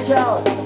Take out.